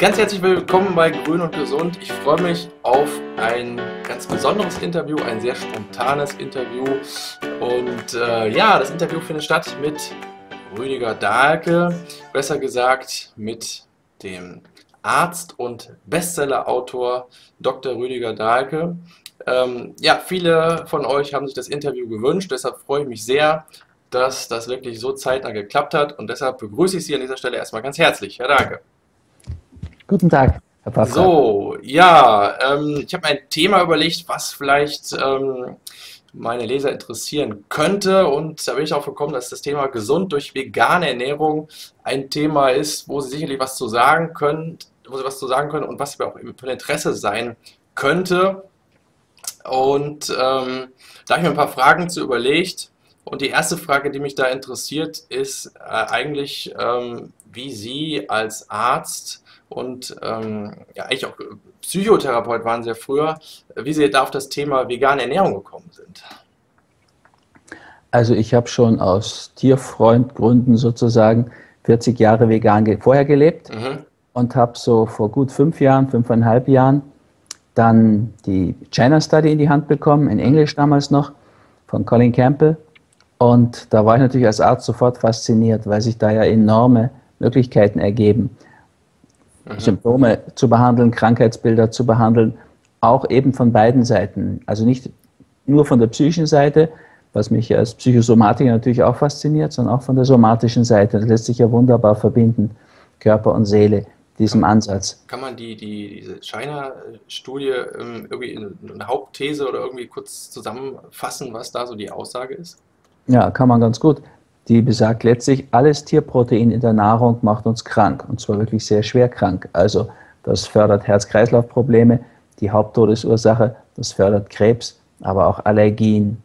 Ganz herzlich willkommen bei Grün und Gesund. Ich freue mich auf ein ganz besonderes Interview, ein sehr spontanes Interview. Und äh, ja, das Interview findet statt mit Rüdiger Dahlke, besser gesagt mit dem Arzt und Bestsellerautor Dr. Rüdiger Dahlke. Ähm, ja, viele von euch haben sich das Interview gewünscht, deshalb freue ich mich sehr, dass das wirklich so zeitnah geklappt hat und deshalb begrüße ich Sie an dieser Stelle erstmal ganz herzlich. Herr Dahlke. Guten Tag, Herr Pascal. So, ja, ähm, ich habe ein Thema überlegt, was vielleicht ähm, meine Leser interessieren könnte. Und da bin ich auch gekommen, dass das Thema gesund durch vegane Ernährung ein Thema ist, wo Sie sicherlich was zu sagen können, wo Sie was zu sagen können und was auch von Interesse sein könnte. Und ähm, da habe ich mir ein paar Fragen zu überlegt. Und die erste Frage, die mich da interessiert, ist äh, eigentlich, ähm, wie Sie als Arzt und ähm, ja, eigentlich auch Psychotherapeut waren Sie ja früher, wie Sie da auf das Thema vegane Ernährung gekommen sind. Also ich habe schon aus Tierfreundgründen sozusagen 40 Jahre vegan ge vorher gelebt mhm. und habe so vor gut fünf Jahren, fünfeinhalb Jahren dann die China Study in die Hand bekommen, in Englisch damals noch, von Colin Campbell. Und da war ich natürlich als Arzt sofort fasziniert, weil sich da ja enorme Möglichkeiten ergeben. Mhm. Symptome zu behandeln, Krankheitsbilder zu behandeln, auch eben von beiden Seiten. Also nicht nur von der psychischen Seite, was mich als Psychosomatiker natürlich auch fasziniert, sondern auch von der somatischen Seite. Das lässt sich ja wunderbar verbinden, Körper und Seele, diesem kann, Ansatz. Kann man die, die, diese China-Studie ähm, irgendwie in eine Hauptthese oder irgendwie kurz zusammenfassen, was da so die Aussage ist? Ja, kann man ganz gut die besagt letztlich, alles Tierprotein in der Nahrung macht uns krank und zwar wirklich sehr schwer krank. Also das fördert Herz-Kreislauf-Probleme, die Haupttodesursache, das fördert Krebs, aber auch Allergien,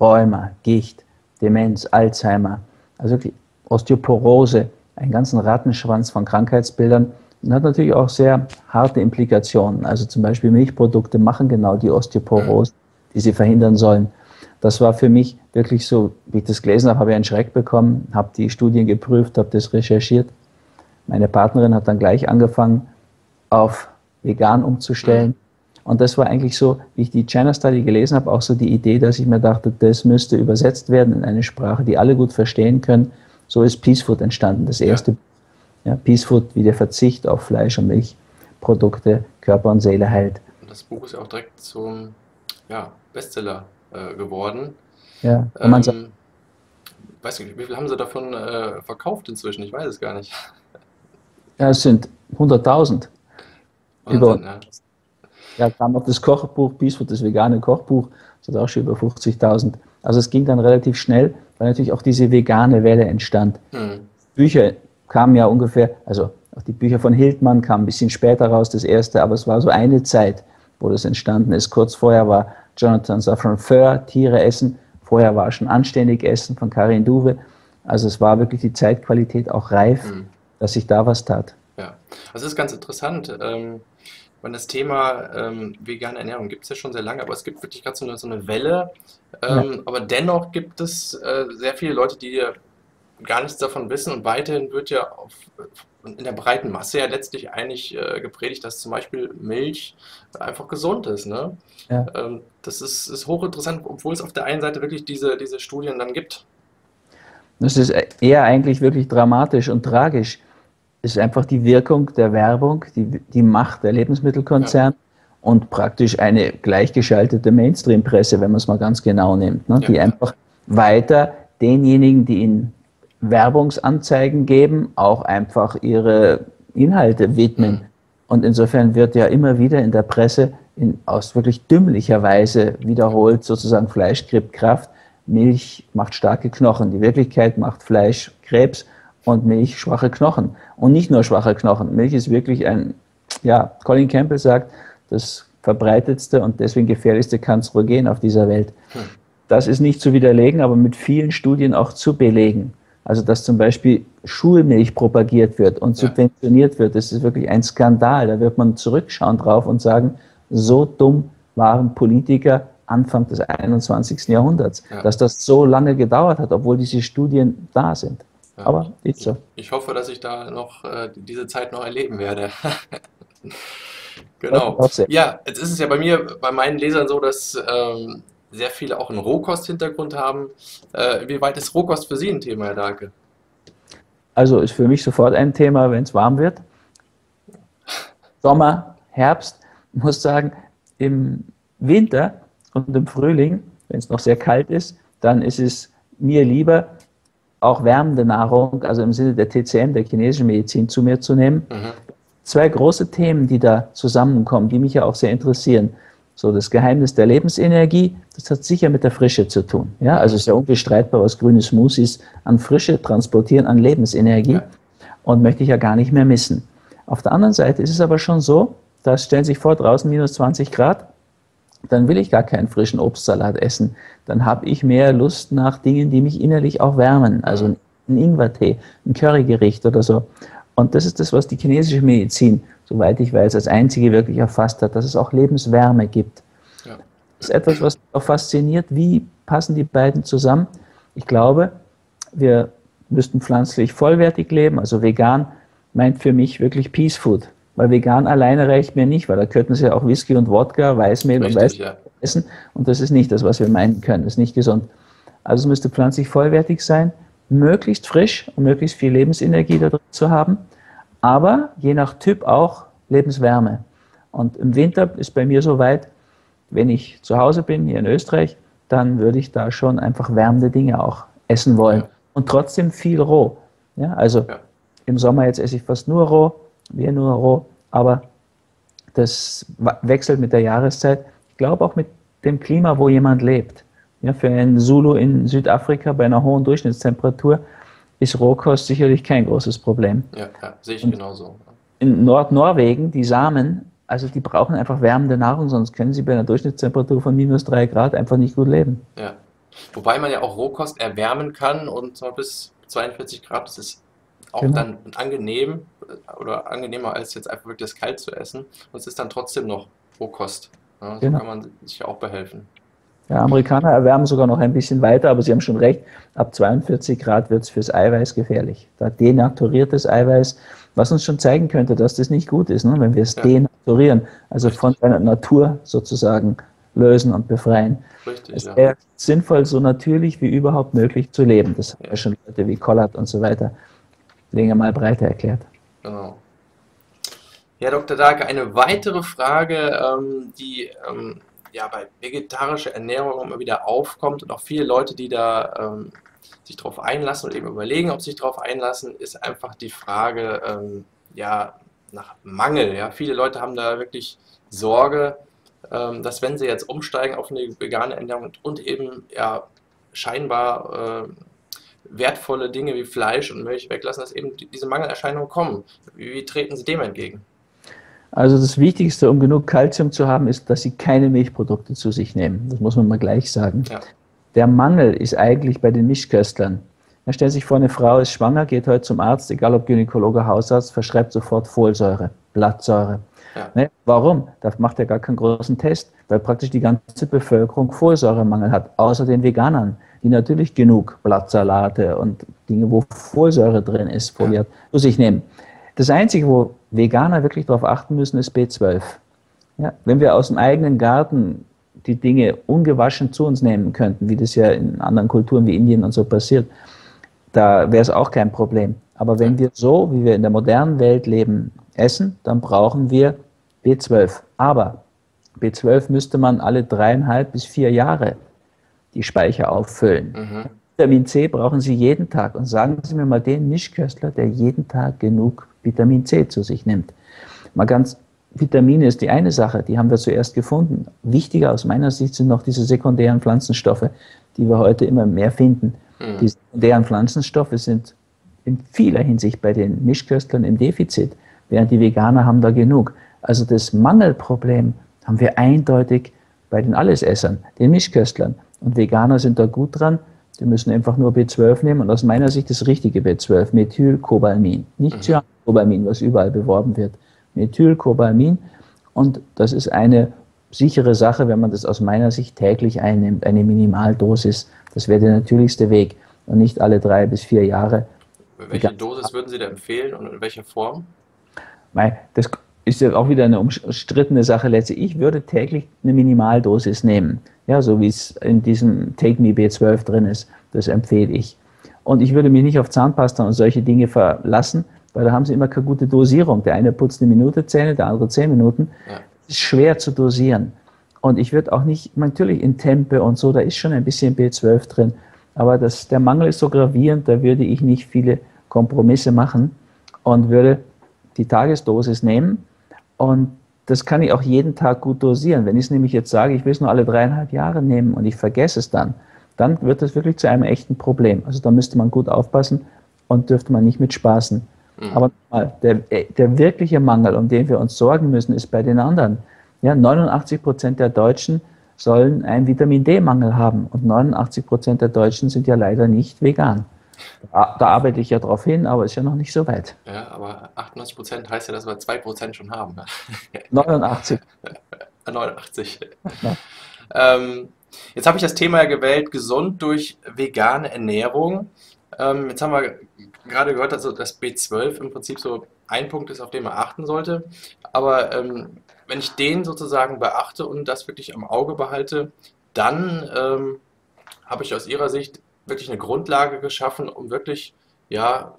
Rheuma, Gicht, Demenz, Alzheimer, also Osteoporose, einen ganzen Rattenschwanz von Krankheitsbildern und hat natürlich auch sehr harte Implikationen. Also zum Beispiel Milchprodukte machen genau die Osteoporose, die sie verhindern sollen. Das war für mich wirklich so, wie ich das gelesen habe, habe ich einen Schreck bekommen, habe die Studien geprüft, habe das recherchiert. Meine Partnerin hat dann gleich angefangen, auf vegan umzustellen. Und das war eigentlich so, wie ich die China Study gelesen habe, auch so die Idee, dass ich mir dachte, das müsste übersetzt werden in eine Sprache, die alle gut verstehen können. So ist Peace Food entstanden, das erste. Ja, Peace Food, wie der Verzicht auf Fleisch und Milchprodukte Körper und Seele heilt. Das Buch ist ja auch direkt zum ja, Bestseller äh, geworden. Ja, ähm, man sagt, weiß nicht, wie viel haben sie davon äh, verkauft inzwischen? Ich weiß es gar nicht. Ja, es sind 100.000. Über, ja. ja, kam noch das Kochbuch, Peaceful, das vegane Kochbuch, das hat auch schon über 50.000. Also es ging dann relativ schnell, weil natürlich auch diese vegane Welle entstand. Hm. Bücher kamen ja ungefähr, also auch die Bücher von Hildmann kamen ein bisschen später raus, das erste, aber es war so eine Zeit, wo das entstanden ist. Kurz vorher war Jonathan Safran Foer, Tiere essen. Vorher war schon Anständig Essen von Karin Duwe. Also es war wirklich die Zeitqualität auch reif, mhm. dass sich da was tat. Ja, das ist ganz interessant. Ähm, und das Thema ähm, vegane Ernährung gibt es ja schon sehr lange, aber es gibt wirklich gerade so eine, so eine Welle. Ähm, ja. Aber dennoch gibt es äh, sehr viele Leute, die gar nichts davon wissen und weiterhin wird ja auf, in der breiten Masse ja letztlich eigentlich äh, gepredigt, dass zum Beispiel Milch einfach gesund ist. Ne? Ja. Ähm, das ist, ist hochinteressant, obwohl es auf der einen Seite wirklich diese, diese Studien dann gibt. Das ist eher eigentlich wirklich dramatisch und tragisch. Es ist einfach die Wirkung der Werbung, die, die Macht der Lebensmittelkonzerne ja. und praktisch eine gleichgeschaltete Mainstream-Presse, wenn man es mal ganz genau nimmt, ne? die einfach weiter denjenigen, die in Werbungsanzeigen geben, auch einfach ihre Inhalte widmen. Mhm. Und insofern wird ja immer wieder in der Presse in, aus wirklich dümmlicher Weise wiederholt, sozusagen Fleisch gibt Kraft, Milch macht starke Knochen. Die Wirklichkeit macht Fleisch Krebs und Milch schwache Knochen. Und nicht nur schwache Knochen. Milch ist wirklich ein, ja, Colin Campbell sagt, das verbreitetste und deswegen gefährlichste Kanzerogen auf dieser Welt. Hm. Das ist nicht zu widerlegen, aber mit vielen Studien auch zu belegen. Also dass zum Beispiel Schulmilch propagiert wird und subventioniert wird, das ist wirklich ein Skandal. Da wird man zurückschauen drauf und sagen, so dumm waren Politiker Anfang des 21. Jahrhunderts, ja. dass das so lange gedauert hat, obwohl diese Studien da sind. Ja, Aber ist so. Ich, hoffe, dass ich da noch äh, diese Zeit noch erleben werde. genau. Ja, jetzt ist es ja bei mir, bei meinen Lesern so, dass ähm, sehr viele auch einen Rohkost-Hintergrund haben. Äh, wie weit ist Rohkost für Sie ein Thema, Herr Dahlke? Also ist für mich sofort ein Thema, wenn es warm wird. Sommer, Herbst, muss sagen, im Winter und im Frühling, wenn es noch sehr kalt ist, dann ist es mir lieber, auch wärmende Nahrung, also im Sinne der TCM, der chinesischen Medizin, zu mir zu nehmen. Mhm. Zwei große Themen, die da zusammenkommen, die mich ja auch sehr interessieren. So, das Geheimnis der Lebensenergie, das hat sicher mit der Frische zu tun. Ja, also es ist ja unbestreitbar, was grüne Smoothies an Frische transportieren, an Lebensenergie. Ja. Und möchte ich ja gar nicht mehr missen. Auf der anderen Seite ist es aber schon so, da stellen sich vor, draußen minus 20 Grad, dann will ich gar keinen frischen Obstsalat essen. Dann habe ich mehr Lust nach Dingen, die mich innerlich auch wärmen. Also ein Ingwertee, ein Currygericht oder so. Und das ist das, was die chinesische Medizin, soweit ich weiß, als einzige wirklich erfasst hat, dass es auch Lebenswärme gibt. Ja. Das ist etwas, was mich auch fasziniert. Wie passen die beiden zusammen? Ich glaube, wir müssten pflanzlich vollwertig leben, also vegan meint für mich wirklich Peace Food. Weil vegan alleine reicht mir nicht, weil da könnten sie ja auch Whisky und Wodka, Weißmehl Richtig, und Weißmehl ja. essen. Und das ist nicht das, was wir meinen können. Das ist nicht gesund. Also es müsste pflanzlich vollwertig sein, möglichst frisch und möglichst viel Lebensenergie da drin zu haben. Aber je nach Typ auch Lebenswärme. Und im Winter ist bei mir so weit, wenn ich zu Hause bin, hier in Österreich, dann würde ich da schon einfach wärmende Dinge auch essen wollen. Ja. Und trotzdem viel roh. Ja, also ja. im Sommer jetzt esse ich fast nur roh, wir nur roh, aber das wechselt mit der Jahreszeit. Ich glaube auch mit dem Klima, wo jemand lebt. Ja, für einen Zulu in Südafrika bei einer hohen Durchschnittstemperatur ist Rohkost sicherlich kein großes Problem. Ja, ja sehe ich Und genauso. In Nordnorwegen, die Samen, also die brauchen einfach wärmende Nahrung, sonst können sie bei einer Durchschnittstemperatur von minus drei Grad einfach nicht gut leben. Ja. Wobei man ja auch Rohkost erwärmen kann und bis 42 Grad, das ist auch genau. dann angenehm oder angenehmer als jetzt einfach wirklich das kalt zu essen. Und es ist dann trotzdem noch Rohkost. Ja, so genau. kann man sich ja auch behelfen. Ja, Amerikaner erwärmen sogar noch ein bisschen weiter, aber Sie haben schon recht, ab 42 Grad wird es fürs Eiweiß gefährlich. Da denaturiertes Eiweiß, was uns schon zeigen könnte, dass das nicht gut ist, ne, wenn wir es ja. denaturieren, also von seiner Natur sozusagen lösen und befreien. Richtig, es wäre ja. sinnvoll, so natürlich wie überhaupt möglich zu leben. Das haben ja schon Leute wie Collard und so weiter länger mal breiter erklärt. Genau. Ja, Dr. Dahlke, eine weitere Frage, ähm, die ähm, ja bei vegetarischer Ernährung immer wieder aufkommt und auch viele Leute, die da ähm, sich darauf einlassen und eben überlegen, ob sie sich darauf einlassen, ist einfach die Frage ähm, ja, nach Mangel. Ja? Viele Leute haben da wirklich Sorge, ähm, dass wenn sie jetzt umsteigen auf eine vegane Ernährung und eben ja scheinbar äh, wertvolle Dinge wie Fleisch und Milch weglassen, dass eben diese Mangelerscheinungen kommen. Wie, wie treten Sie dem entgegen? Also das Wichtigste, um genug Kalzium zu haben, ist, dass Sie keine Milchprodukte zu sich nehmen. Das muss man mal gleich sagen. Ja. Der Mangel ist eigentlich bei den Mischköstlern. Man stellt sich vor, eine Frau ist schwanger, geht heute zum Arzt, egal ob Gynäkologe, Hausarzt, verschreibt sofort Folsäure, Blattsäure. Ja. Ne? Warum? Da macht er gar keinen großen Test, weil praktisch die ganze Bevölkerung Folsäuremangel hat, außer den Veganern die natürlich genug Blattsalate und Dinge, wo Folsäure drin ist, Foliat, zu sich nehmen. Das Einzige, wo Veganer wirklich darauf achten müssen, ist B12. Ja, wenn wir aus dem eigenen Garten die Dinge ungewaschen zu uns nehmen könnten, wie das ja in anderen Kulturen wie Indien und so passiert, da wäre es auch kein Problem. Aber wenn wir so, wie wir in der modernen Welt leben, essen, dann brauchen wir B12. Aber B12 müsste man alle dreieinhalb bis vier Jahre die Speicher auffüllen. Mhm. Vitamin C brauchen Sie jeden Tag. Und sagen Sie mir mal den Mischköstler, der jeden Tag genug Vitamin C zu sich nimmt. Mal ganz, Vitamine ist die eine Sache, die haben wir zuerst gefunden. Wichtiger aus meiner Sicht sind noch diese sekundären Pflanzenstoffe, die wir heute immer mehr finden. Mhm. Die sekundären Pflanzenstoffe sind in vieler Hinsicht bei den Mischköstlern im Defizit, während die Veganer haben da genug. Also das Mangelproblem haben wir eindeutig bei den Allesessern, den Mischköstlern. Und Veganer sind da gut dran. Die müssen einfach nur B12 nehmen und aus meiner Sicht das richtige B12, Methylcobalamin. Nicht mhm. Cyanocobalamin, was überall beworben wird. Methylcobalamin. Und das ist eine sichere Sache, wenn man das aus meiner Sicht täglich einnimmt. Eine Minimaldosis. Das wäre der natürlichste Weg. Und nicht alle drei bis vier Jahre Welche Dosis würden Sie da empfehlen und in welcher Form? Das ist ja auch wieder eine umstrittene Sache letztlich. Ich würde täglich eine Minimaldosis nehmen, ja, so wie es in diesem Take Me B12 drin ist. Das empfehle ich. Und ich würde mich nicht auf Zahnpasta und solche Dinge verlassen, weil da haben sie immer keine gute Dosierung. Der eine putzt eine Minute Zähne, der andere zehn Minuten. Ja. Ist schwer zu dosieren. Und ich würde auch nicht, natürlich in Tempe und so, da ist schon ein bisschen B12 drin. Aber das, der Mangel ist so gravierend, da würde ich nicht viele Kompromisse machen und würde die Tagesdosis nehmen und das kann ich auch jeden Tag gut dosieren. Wenn ich es nämlich jetzt sage, ich will es nur alle dreieinhalb Jahre nehmen und ich vergesse es dann, dann wird das wirklich zu einem echten Problem. Also da müsste man gut aufpassen und dürfte man nicht mit spaßen. Mhm. Aber der, der wirkliche Mangel, um den wir uns sorgen müssen, ist bei den anderen. Ja, 89 Prozent der Deutschen sollen einen Vitamin D-Mangel haben und 89 Prozent der Deutschen sind ja leider nicht vegan. Da, da, arbeite ich ja drauf hin, aber ist ja noch nicht so weit. Ja, aber 98 Prozent heißt ja, dass wir 2 Prozent schon haben. 89. 89. Ja. Ähm, jetzt habe ich das Thema gewählt, gesund durch vegane Ernährung. Ähm, jetzt haben wir gerade gehört, dass das B12 im Prinzip so ein Punkt ist, auf den man achten sollte. Aber ähm, wenn ich den sozusagen beachte und das wirklich am Auge behalte, dann ähm, habe ich aus Ihrer Sicht wirklich eine Grundlage geschaffen, um wirklich ja,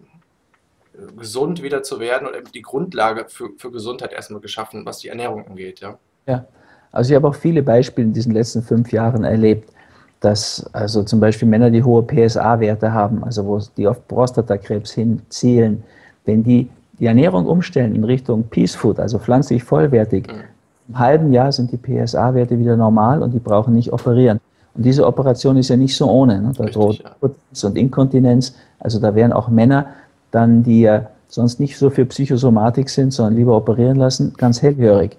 gesund wieder zu werden und die Grundlage für, für Gesundheit erstmal geschaffen, was die Ernährung angeht. Ja. ja, also ich habe auch viele Beispiele in diesen letzten fünf Jahren erlebt, dass also zum Beispiel Männer, die hohe PSA-Werte haben, also wo die auf Prostatakrebs hinzielen, wenn die die Ernährung umstellen in Richtung Peace Food, also pflanzlich vollwertig, mhm. im halben Jahr sind die PSA-Werte wieder normal und die brauchen nicht operieren. Und diese Operation ist ja nicht so ohne. Ne? Da droht ja. und Inkontinenz. Also da wären auch Männer dann, die ja sonst nicht so für Psychosomatik sind, sondern lieber operieren lassen, ganz hellhörig.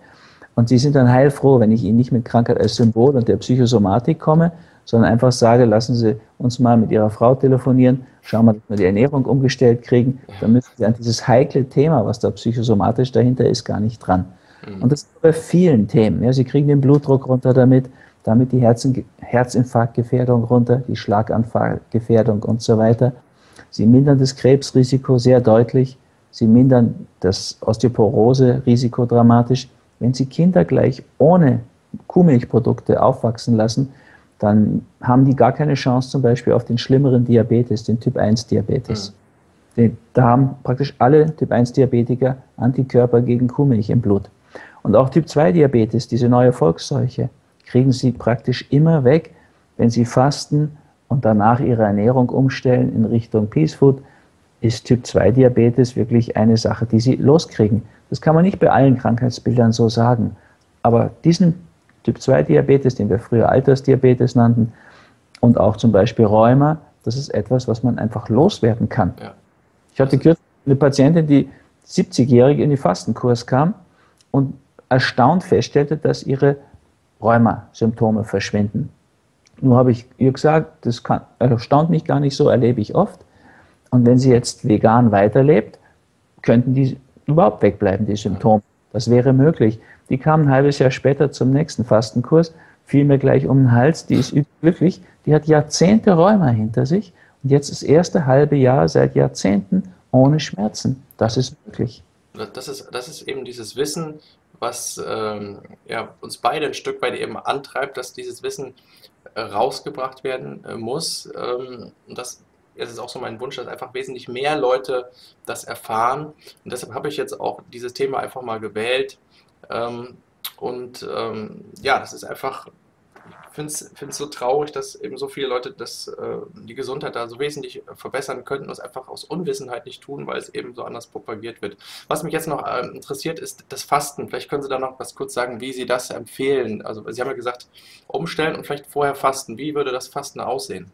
Und sie sind dann heilfroh, wenn ich ihnen nicht mit Krankheit als Symbol und der Psychosomatik komme, sondern einfach sage, lassen Sie uns mal mit Ihrer Frau telefonieren, schauen wir, dass wir die Ernährung umgestellt kriegen, dann müssen Sie an dieses heikle Thema, was da psychosomatisch dahinter ist, gar nicht dran. Mhm. Und das ist bei vielen Themen. Ja, Sie kriegen den Blutdruck runter damit, damit die Herzen, Herzinfarktgefährdung runter, die Schlaganfallgefährdung und so weiter. Sie mindern das Krebsrisiko sehr deutlich. Sie mindern das Osteoporose-Risiko dramatisch. Wenn Sie Kinder gleich ohne Kuhmilchprodukte aufwachsen lassen, dann haben die gar keine Chance zum Beispiel auf den schlimmeren Diabetes, den Typ-1-Diabetes. Mhm. Da haben praktisch alle Typ-1-Diabetiker Antikörper gegen Kuhmilch im Blut. Und auch Typ-2-Diabetes, diese neue Volksseuche, kriegen sie praktisch immer weg, wenn sie fasten und danach ihre Ernährung umstellen in Richtung Peace Food, ist Typ-2-Diabetes wirklich eine Sache, die sie loskriegen. Das kann man nicht bei allen Krankheitsbildern so sagen. Aber diesen Typ-2-Diabetes, den wir früher Altersdiabetes nannten, und auch zum Beispiel Rheuma, das ist etwas, was man einfach loswerden kann. Ja. Ich hatte kürzlich eine Patientin, die 70-jährig in den Fastenkurs kam und erstaunt feststellte, dass ihre Rheuma-Symptome verschwinden. Nur habe ich ihr gesagt, das kann, erstaunt mich gar nicht so, erlebe ich oft. Und wenn sie jetzt vegan weiterlebt, könnten die überhaupt wegbleiben, die Symptome. Das wäre möglich. Die kam ein halbes Jahr später zum nächsten Fastenkurs, fiel mir gleich um den Hals, die ist glücklich, die hat Jahrzehnte Rheuma hinter sich und jetzt das erste halbe Jahr seit Jahrzehnten ohne Schmerzen. Das ist möglich. Das ist, das ist eben dieses Wissen, was ähm, ja, uns beide ein Stück weit eben antreibt, dass dieses Wissen äh, rausgebracht werden äh, muss. Ähm, und das, das ist auch so mein Wunsch, dass einfach wesentlich mehr Leute das erfahren. Und deshalb habe ich jetzt auch dieses Thema einfach mal gewählt. Ähm, und ähm, ja, das ist einfach finde es so traurig, dass eben so viele Leute das, äh, die Gesundheit da so wesentlich verbessern könnten und es einfach aus Unwissenheit nicht tun, weil es eben so anders propagiert wird. Was mich jetzt noch äh, interessiert, ist das Fasten. Vielleicht können Sie da noch was kurz sagen, wie Sie das empfehlen. Also Sie haben ja gesagt, umstellen und vielleicht vorher fasten. Wie würde das Fasten aussehen?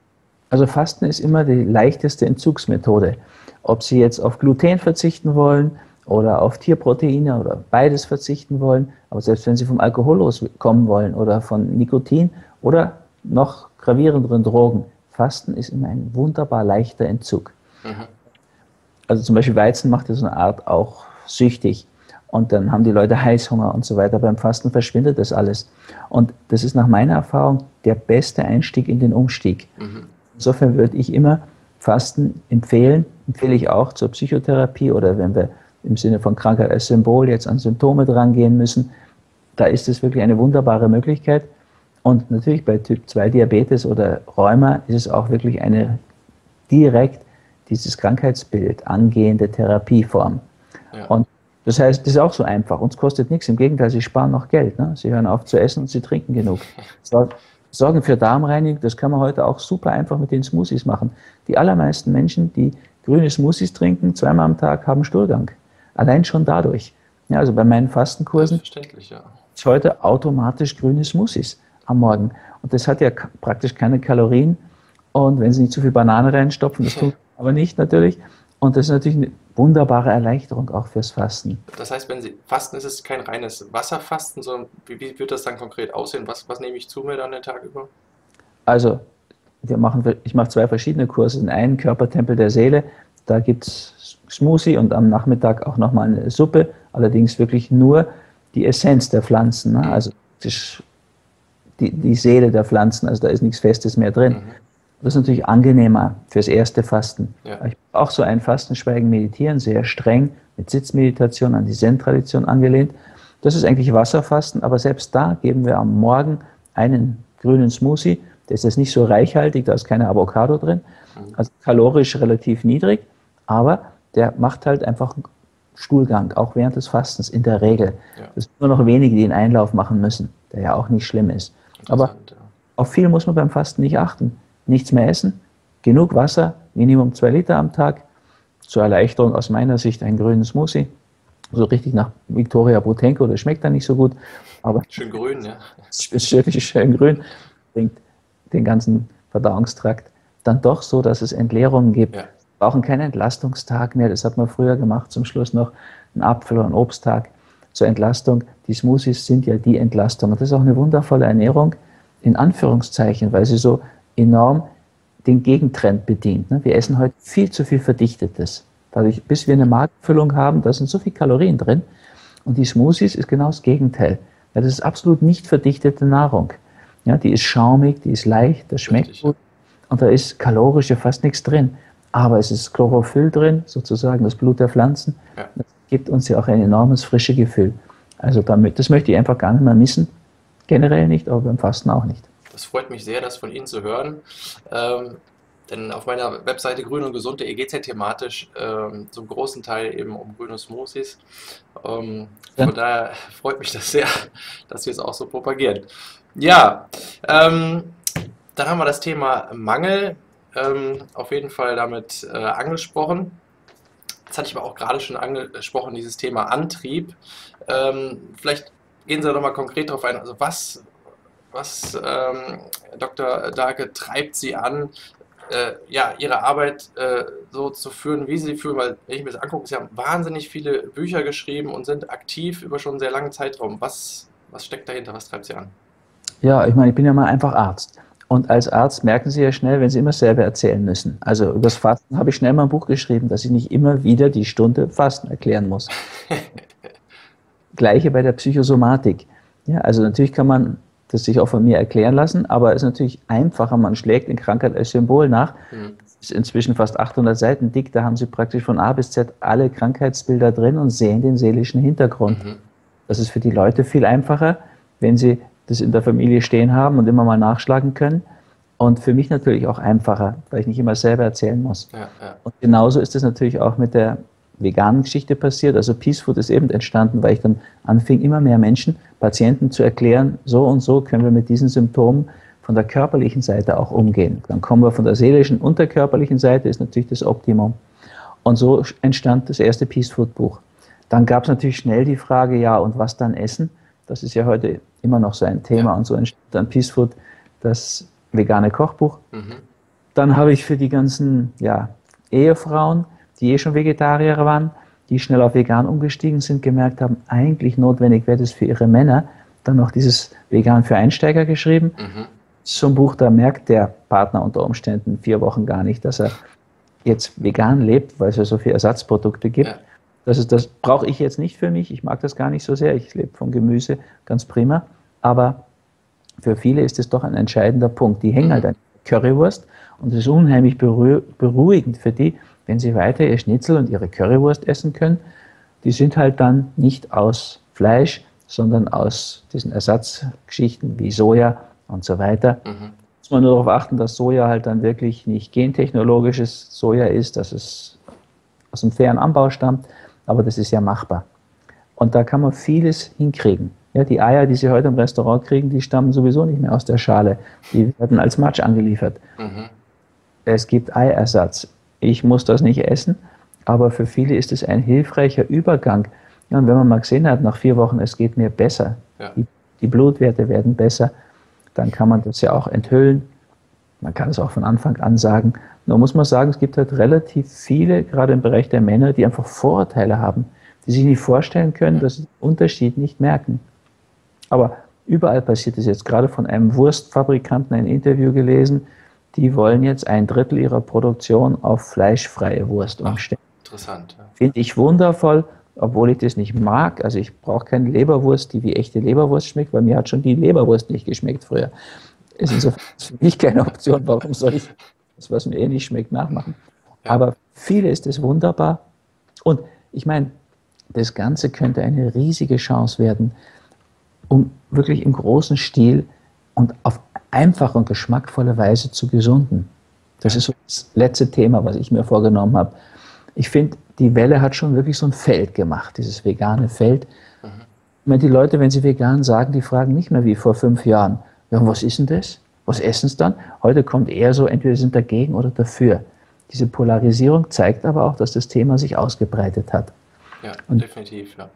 Also Fasten ist immer die leichteste Entzugsmethode. Ob Sie jetzt auf Gluten verzichten wollen, oder auf Tierproteine oder beides verzichten wollen, aber selbst wenn Sie vom Alkohol loskommen wollen oder von Nikotin oder noch gravierenderen Drogen. Fasten ist immer ein wunderbar leichter Entzug. Mhm. Also zum Beispiel Weizen macht ja so eine Art auch süchtig. Und dann haben die Leute Heißhunger und so weiter. Beim Fasten verschwindet das alles. Und das ist nach meiner Erfahrung der beste Einstieg in den Umstieg. Mhm. Insofern würde ich immer Fasten empfehlen, empfehle ich auch zur Psychotherapie oder wenn wir im Sinne von Krankheit als Symbol jetzt an Symptome drangehen müssen, da ist es wirklich eine wunderbare Möglichkeit. Und natürlich bei Typ 2 Diabetes oder Rheuma ist es auch wirklich eine direkt dieses Krankheitsbild angehende Therapieform. Ja. Und das heißt, das ist auch so einfach. Uns kostet nichts. Im Gegenteil, Sie sparen noch Geld. Ne? Sie hören auf zu essen und Sie trinken genug. Sorgen für Darmreinigung, das kann man heute auch super einfach mit den Smoothies machen. Die allermeisten Menschen, die grüne Smoothies trinken, zweimal am Tag, haben Stuhlgang. Allein schon dadurch. Ja, also bei meinen Fastenkursen ja. ist heute automatisch grüne Smoothies am Morgen. Und das hat ja praktisch keine Kalorien. Und wenn Sie nicht zu viel Banane reinstopfen, das tun aber nicht natürlich. Und das ist natürlich eine wunderbare Erleichterung auch fürs Fasten. Das heißt, wenn Sie fasten, ist es kein reines Wasserfasten, sondern wie, wie wird das dann konkret aussehen? Was, was nehme ich zu mir dann den Tag über? Also, wir machen, ich mache zwei verschiedene Kurse. In einen Körpertempel der Seele, da gibt es Smoothie und am Nachmittag auch nochmal eine Suppe, allerdings wirklich nur die Essenz der Pflanzen, ne? also die, die Seele der Pflanzen, also da ist nichts Festes mehr drin. Mhm. Das ist natürlich angenehmer fürs erste Fasten. Ja. Ich auch so ein Fasten, Schweigen, Meditieren, sehr streng, mit Sitzmeditation an die Zen-Tradition angelehnt. Das ist eigentlich Wasserfasten, aber selbst da geben wir am Morgen einen grünen Smoothie. Der ist jetzt nicht so reichhaltig, da ist keine Avocado drin, mhm. also kalorisch relativ niedrig, aber der macht halt einfach Stuhlgang, auch während des Fastens in der Regel. Ja. Es sind nur noch wenige, die einen Einlauf machen müssen, der ja auch nicht schlimm ist. Aber auf viel muss man beim Fasten nicht achten nichts mehr essen, genug Wasser, Minimum zwei Liter am Tag. Zur Erleichterung aus meiner Sicht ein grünes Smoothie. So richtig nach Victoria Botenko, das schmeckt dann nicht so gut. Aber schön grün, ja. Ist wirklich schön grün, bringt den ganzen Verdauungstrakt dann doch so, dass es Entleerungen gibt. Ja. Wir brauchen keinen Entlastungstag mehr, das hat man früher gemacht, zum Schluss noch einen Apfel- oder einen Obsttag zur Entlastung. Die Smoothies sind ja die Entlastung. Und das ist auch eine wundervolle Ernährung, in Anführungszeichen, weil sie so enorm den Gegentrend bedient. Ne? Wir essen heute viel zu viel Verdichtetes. Dadurch, bis wir eine Magenfüllung haben, da sind so viele Kalorien drin. Und die Smoothies ist genau das Gegenteil. Ja, das ist absolut nicht verdichtete Nahrung. Ja, die ist schaumig, die ist leicht, das schmeckt Richtig. gut. Und da ist kalorisch ja fast nichts drin. Aber es ist Chlorophyll drin, sozusagen das Blut der Pflanzen. Ja. Gibt uns ja auch ein enormes frische Gefühl. Also damit, das möchte ich einfach gar nicht mehr missen. Generell nicht, aber beim Fasten auch nicht. Das freut mich sehr, das von Ihnen zu hören. Ähm, denn auf meiner Webseite grün und gesund.de geht es ja thematisch ähm, zum großen Teil eben um grüne Smoothies. Ähm, ja. Von daher freut mich das sehr, dass Sie es auch so propagieren. Ja, ähm, dann haben wir das Thema Mangel ähm, auf jeden Fall damit äh, angesprochen. Das hatte ich aber auch gerade schon angesprochen, dieses Thema Antrieb. Ähm, vielleicht gehen Sie da nochmal konkret darauf ein. Also was was ähm, Dr. Darke treibt Sie an, äh, ja, Ihre Arbeit äh, so zu führen, wie Sie führen? Weil, wenn ich mir das angucke, Sie haben wahnsinnig viele Bücher geschrieben und sind aktiv über schon einen sehr langen Zeitraum. Was, was steckt dahinter? Was treibt Sie an? Ja, ich meine, ich bin ja mal einfach Arzt. Und als Arzt merken Sie ja schnell, wenn Sie immer selber erzählen müssen. Also über das Fasten habe ich schnell mal ein Buch geschrieben, dass ich nicht immer wieder die Stunde Fasten erklären muss. Gleiche bei der Psychosomatik. Ja, also natürlich kann man das sich auch von mir erklären lassen, aber es ist natürlich einfacher, man schlägt in Krankheit als Symbol nach. Mhm. Ist inzwischen fast 800 Seiten dick, da haben Sie praktisch von A bis Z alle Krankheitsbilder drin und sehen den seelischen Hintergrund. Mhm. Das ist für die Leute viel einfacher, wenn sie das in der Familie stehen haben und immer mal nachschlagen können. Und für mich natürlich auch einfacher, weil ich nicht immer selber erzählen muss. Ja, ja. Und genauso ist es natürlich auch mit der veganen Geschichte passiert. Also Peace Food ist eben entstanden, weil ich dann anfing, immer mehr Menschen, Patienten zu erklären, so und so können wir mit diesen Symptomen von der körperlichen Seite auch umgehen. Dann kommen wir von der seelischen und der körperlichen Seite, ist natürlich das Optimum. Und so entstand das erste Peace Food Buch. Dann gab es natürlich schnell die Frage, ja, und was dann essen? Das ist ja heute immer noch so ein Thema. Und so entstand dann Peace Food, das vegane Kochbuch. Mhm. Dann habe ich für die ganzen ja, Ehefrauen die eh schon Vegetarier waren, die schnell auf vegan umgestiegen sind, gemerkt haben, eigentlich notwendig wäre das für ihre Männer, dann noch dieses Vegan für Einsteiger geschrieben. Mhm. So ein Buch, da merkt der Partner unter Umständen vier Wochen gar nicht, dass er jetzt vegan lebt, weil es ja so viele Ersatzprodukte gibt. Ja. Das, ist, das brauche ich jetzt nicht für mich. Ich mag das gar nicht so sehr. Ich lebe von Gemüse ganz prima. Aber für viele ist es doch ein entscheidender Punkt. Die hängen mhm. halt an Currywurst und es ist unheimlich beruhigend für die, wenn sie weiter ihr Schnitzel und ihre Currywurst essen können. Die sind halt dann nicht aus Fleisch, sondern aus diesen Ersatzgeschichten wie Soja und so weiter. Mhm. Muss man nur darauf achten, dass Soja halt dann wirklich nicht gentechnologisches Soja ist, dass es aus einem fairen Anbau stammt, aber das ist ja machbar. Und da kann man vieles hinkriegen. Ja, die Eier, die Sie heute im Restaurant kriegen, die stammen sowieso nicht mehr aus der Schale. Die werden als Matsch angeliefert. Mhm. Es gibt Eiersatz. Ich muss das nicht essen, aber für viele ist es ein hilfreicher Übergang. Ja, und wenn man mal gesehen hat, nach vier Wochen, es geht mir besser, ja. die, die Blutwerte werden besser, dann kann man das ja auch enthüllen. Man kann es auch von Anfang an sagen. Nur muss man sagen, es gibt halt relativ viele, gerade im Bereich der Männer, die einfach Vorurteile haben, die sich nicht vorstellen können, dass sie den Unterschied nicht merken. Aber überall passiert es jetzt. Gerade von einem Wurstfabrikanten ein Interview gelesen, die wollen jetzt ein Drittel ihrer Produktion auf fleischfreie Wurst umstellen. Ach, interessant. Ja. Finde ich wundervoll, obwohl ich das nicht mag. Also ich brauche keine Leberwurst, die wie echte Leberwurst schmeckt, weil mir hat schon die Leberwurst nicht geschmeckt früher. Ist insofern für mich keine Option. Warum soll ich das, was mir eh nicht schmeckt, nachmachen? Ja. Aber viele ist es wunderbar. Und ich meine, das Ganze könnte eine riesige Chance werden, um wirklich im großen Stil und auf einfache und geschmackvolle Weise zu gesunden. Das ist so das letzte Thema, was ich mir vorgenommen habe. Ich finde, die Welle hat schon wirklich so ein Feld gemacht, dieses vegane Feld. Mhm. meine, die Leute, wenn sie vegan sagen, die fragen nicht mehr wie vor fünf Jahren, ja, was ist denn das? Was essen dann? Heute kommt eher so, entweder sind dagegen oder dafür. Diese Polarisierung zeigt aber auch, dass das Thema sich ausgebreitet hat. Ja, und definitiv, ja.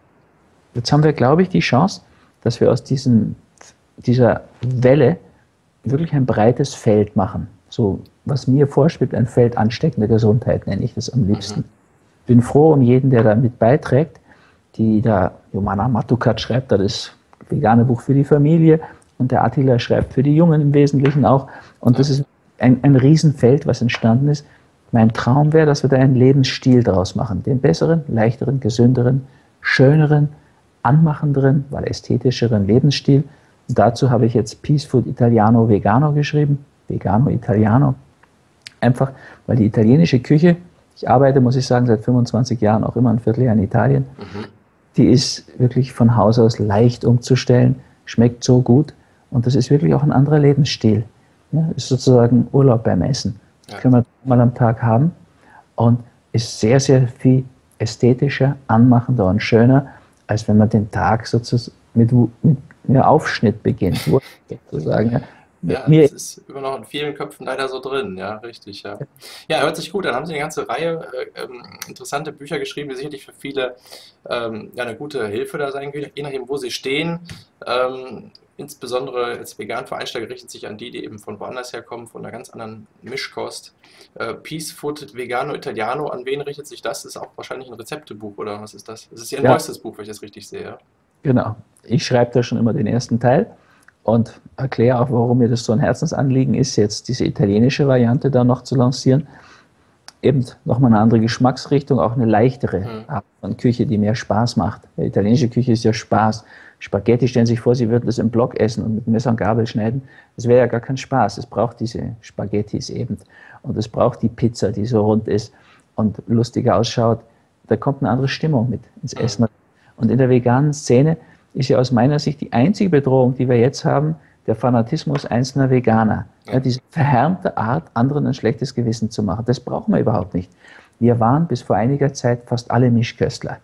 Jetzt haben wir, glaube ich, die Chance, dass wir aus diesem, dieser Welle wirklich ein breites Feld machen. So, was mir vorschwebt, ein Feld ansteckender Gesundheit, nenne ich das am liebsten. Mhm. Bin froh um jeden, der da mit beiträgt. Die da, Jomana Matukat schreibt da das vegane Buch für die Familie und der Attila schreibt für die Jungen im Wesentlichen auch. Und das ist ein, ein Riesenfeld, was entstanden ist. Mein Traum wäre, dass wir da einen Lebensstil draus machen. Den besseren, leichteren, gesünderen, schöneren, anmachenderen, weil ästhetischeren Lebensstil. Und dazu habe ich jetzt Peace Food Italiano Vegano geschrieben. Vegano Italiano. Einfach, weil die italienische Küche, ich arbeite, muss ich sagen, seit 25 Jahren auch immer ein Vierteljahr in Italien, mhm. die ist wirklich von Haus aus leicht umzustellen, schmeckt so gut und das ist wirklich auch ein anderer Lebensstil. Ja, ist sozusagen Urlaub beim Essen. Das können wir mal am Tag haben und ist sehr, sehr viel ästhetischer, anmachender und schöner als wenn man den Tag sozusagen mit, mit einem Aufschnitt beginnt, sozusagen. Ja. Ja, das ist immer noch in vielen Köpfen leider so drin, ja, richtig, ja. Ja, hört sich gut. Dann haben Sie eine ganze Reihe äh, ähm, interessante Bücher geschrieben, die sicherlich für viele ähm, ja, eine gute Hilfe da sein können, je nachdem, wo Sie stehen. Ähm, insbesondere als vegan für Einsteiger richtet sich an die, die eben von woanders herkommen, von einer ganz anderen Mischkost. Äh, Peace Food Vegano Italiano, an wen richtet sich das? Das ist auch wahrscheinlich ein Rezeptebuch oder was ist das? Das ist Ihr ja. neuestes Buch, wenn ich das richtig sehe. Genau. Ich schreibe da schon immer den ersten Teil und erkläre auch, warum mir das so ein Herzensanliegen ist, jetzt diese italienische Variante da noch zu lancieren. Eben nochmal eine andere Geschmacksrichtung, auch eine leichtere mhm. Art von Küche, die mehr Spaß macht. Die italienische Küche ist ja Spaß. Spaghetti, stellen Sie sich vor, Sie würden das im Block essen und mit Messer und Gabel schneiden. Das wäre ja gar kein Spaß. Es braucht diese Spaghettis eben. Und es braucht die Pizza, die so rund ist und lustig ausschaut. Da kommt eine andere Stimmung mit ins Essen. Und in der veganen Szene ist ja aus meiner Sicht die einzige Bedrohung, die wir jetzt haben, der Fanatismus einzelner Veganer. Ja, diese verhärmte Art, anderen ein schlechtes Gewissen zu machen. Das brauchen wir überhaupt nicht. Wir waren bis vor einiger Zeit fast alle Mischköstler.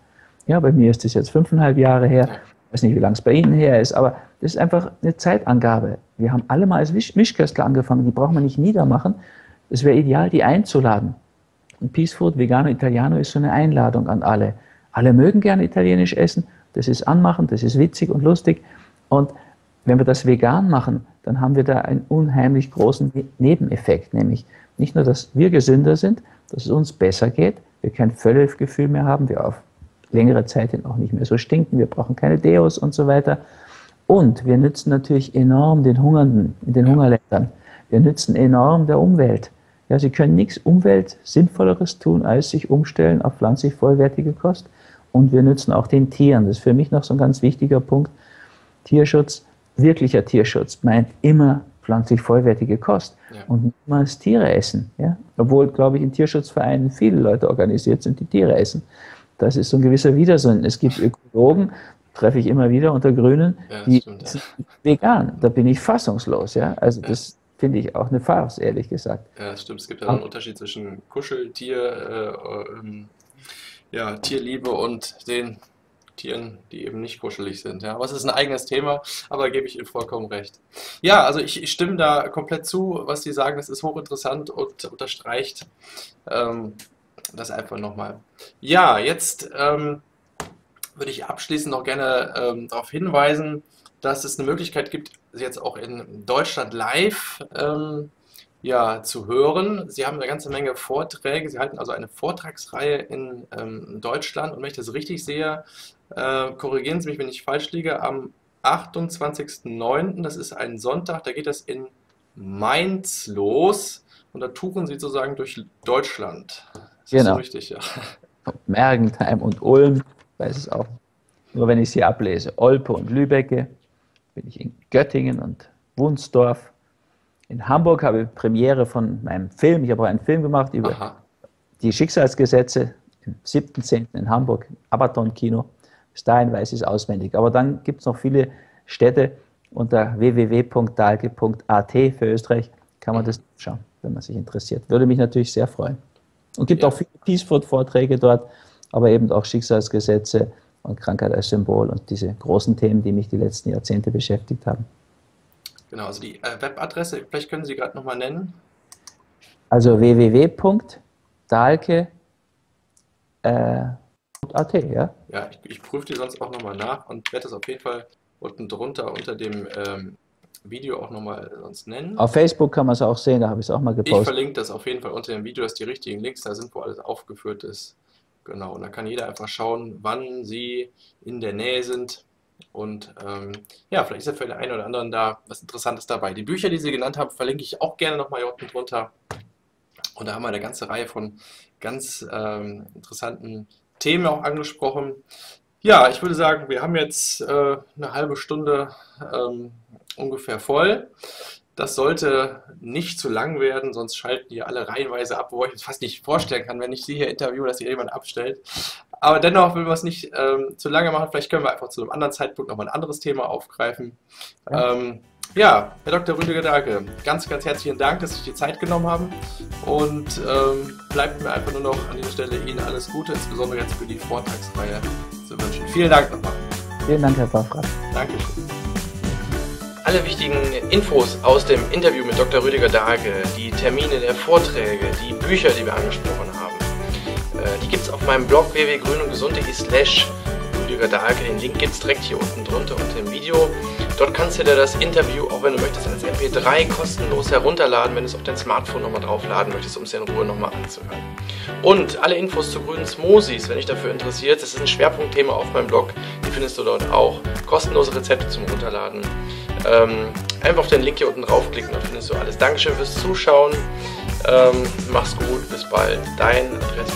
Ja, bei mir ist das jetzt fünfeinhalb Jahre her weiß nicht, wie lange es bei Ihnen her ist, aber das ist einfach eine Zeitangabe. Wir haben alle mal als Mischköstler angefangen, die brauchen wir nicht niedermachen. Es wäre ideal, die einzuladen. Und Peace Food Vegano Italiano ist so eine Einladung an alle. Alle mögen gerne italienisch essen, das ist anmachend, das ist witzig und lustig. Und wenn wir das vegan machen, dann haben wir da einen unheimlich großen ne-, Nebeneffekt, nämlich nicht nur, dass wir gesünder sind, dass es uns besser geht, wir kein Völlegefühl mehr haben, wir auf längere Zeit hin auch nicht mehr so stinken, wir brauchen keine Deos und so weiter. Und wir nützen natürlich enorm den Hungernden in den Hungerländern. Wir nützen enorm der Umwelt. Ja, Sie können nichts Umweltsinnvolleres tun, als sich umstellen auf pflanzlich vollwertige Kost. Und wir nützen auch den Tieren. Das ist für mich noch so ein ganz wichtiger Punkt. Tierschutz, wirklicher Tierschutz meint immer pflanzlich vollwertige Kost ja. und niemals Tiere essen. Ja? Obwohl, glaube ich, in Tierschutzvereinen viele Leute organisiert sind, die Tiere essen. Das ist so ein gewisser Widerstand. Es gibt Ökologen, treffe ich immer wieder unter Grünen, ja, die stimmt, sind vegan. Da bin ich fassungslos. Ja? Also das finde ich auch eine Farce, ehrlich gesagt. Ja, das stimmt. Es gibt ja einen Unterschied zwischen Kuscheltier, äh, ähm, ja, Tierliebe und den Tieren, die eben nicht kuschelig sind. Ja, aber es ist ein eigenes Thema, aber da gebe ich Ihnen vollkommen recht. Ja, also ich, ich stimme da komplett zu, was Sie sagen. Das ist hochinteressant und unterstreicht ähm, das einfach nochmal. Ja, jetzt ähm, würde ich abschließend noch gerne ähm, darauf hinweisen, dass es eine Möglichkeit gibt, jetzt auch in Deutschland live ähm, ja, zu hören. Sie haben eine ganze Menge Vorträge. Sie halten also eine Vortragsreihe in ähm, Deutschland. Und wenn ich das richtig sehe, äh, korrigieren Sie mich, wenn ich falsch liege, am 28.09., das ist ein Sonntag, da geht das in Mainz los. Und da touren Sie sozusagen durch Deutschland. Das genau. ist so richtig, ja. Mergentheim und Ulm, weiß es auch. Nur wenn ich sie ablese. Olpe und Lübecke, bin ich in Göttingen und Wunsdorf. In Hamburg habe ich Premiere von meinem Film. Ich habe auch einen Film gemacht über Aha. die Schicksalsgesetze am 7.10. in Hamburg, Abaton-Kino. Bis dahin weiß ich es auswendig. Aber dann gibt es noch viele Städte unter www.dalke.at für Österreich kann man das schauen, wenn man sich interessiert. Würde mich natürlich sehr freuen. Und gibt ja. auch viele Peaceford-Vorträge dort, aber eben auch Schicksalsgesetze und Krankheit als Symbol und diese großen Themen, die mich die letzten Jahrzehnte beschäftigt haben. Genau, also die äh, Webadresse, vielleicht können Sie gerade nochmal nennen. Also www.dahlke.at, äh, ja? Ja, ich, ich prüfe die sonst auch nochmal nach und werde das auf jeden Fall unten drunter unter dem ähm, Video auch nochmal sonst nennen. Auf Facebook kann man es auch sehen, da habe ich es auch mal gepostet. Ich verlinke das auf jeden Fall unter dem Video, dass die richtigen Links da sind, wo alles aufgeführt ist. Genau, und da kann jeder einfach schauen, wann sie in der Nähe sind. Und ähm, ja, vielleicht ist ja für den einen oder anderen da was Interessantes dabei. Die Bücher, die Sie genannt haben, verlinke ich auch gerne nochmal hier unten drunter. Und da haben wir eine ganze Reihe von ganz ähm, interessanten Themen auch angesprochen. Ja, ich würde sagen, wir haben jetzt äh, eine halbe Stunde ähm, ungefähr voll. Das sollte nicht zu lang werden, sonst schalten die alle reihenweise ab, wo ich es fast nicht vorstellen kann, wenn ich Sie hier interviewe, dass hier jemand abstellt. Aber dennoch will wir es nicht ähm, zu lange machen. Vielleicht können wir einfach zu einem anderen Zeitpunkt nochmal ein anderes Thema aufgreifen. Ja. Ähm, ja, Herr Dr. Rüdiger Dahlke, ganz, ganz herzlichen Dank, dass Sie sich die Zeit genommen haben. Und ähm, bleibt mir einfach nur noch an dieser Stelle Ihnen alles Gute, insbesondere jetzt für die Vortragsreihe zu wünschen. Vielen Dank nochmal. Vielen Dank, Herr Pfaffrat. Dankeschön. Alle wichtigen Infos aus dem Interview mit Dr. Rüdiger Dahlke, die Termine der Vorträge, die Bücher, die wir angesprochen haben, die gibt es auf meinem Blog www.grünundgesund.de slash Rüdiger Dahlke. Den Link gibt es direkt hier unten drunter unter dem Video. Dort kannst du dir das Interview, auch wenn du möchtest, als MP3 kostenlos herunterladen, wenn du es auf dein Smartphone nochmal draufladen möchtest, um es dir in Ruhe nochmal anzuhören. Und alle Infos zu grünen Smoothies, wenn dich dafür interessiert, das ist ein Schwerpunktthema auf meinem Blog, die findest du dort auch. Kostenlose Rezepte zum Runterladen. Ähm, einfach auf den Link hier unten draufklicken, dann findest du alles. Dankeschön fürs Zuschauen. Ähm, mach's gut, bis bald. Dein Andreas